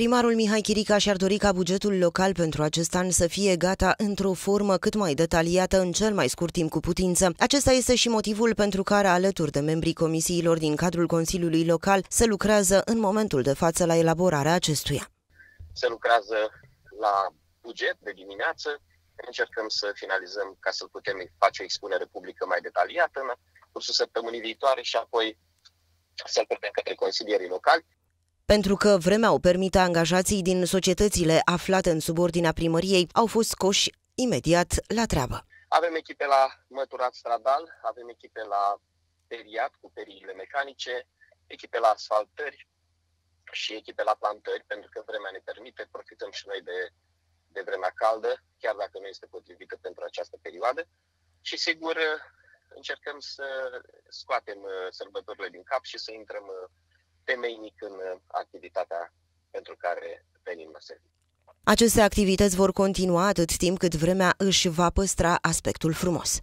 Primarul Mihai Chirica și-ar dori ca bugetul local pentru acest an să fie gata într-o formă cât mai detaliată în cel mai scurt timp cu putință. Acesta este și motivul pentru care, alături de membrii comisiilor din cadrul Consiliului Local, se lucrează în momentul de față la elaborarea acestuia. Se lucrează la buget de dimineață, încercăm să finalizăm ca să putem face o expunere publică mai detaliată în cursul săptămânii viitoare și apoi să-l predăm către consilierii locali. Pentru că vremea o permite, angajații din societățile aflate în subordinea primăriei au fost scoși imediat la treabă. Avem echipe la măturat stradal, avem echipe la periat cu periile mecanice, echipe la asfaltări și echipe la plantări, pentru că vremea ne permite, profităm și noi de, de vremea caldă, chiar dacă nu este potrivită pentru această perioadă. Și sigur, încercăm să scoatem sărbătorile din cap și să intrăm temeinic în uh, activitatea pentru care venim la serviciu. Aceste activități vor continua atât timp cât vremea își va păstra aspectul frumos.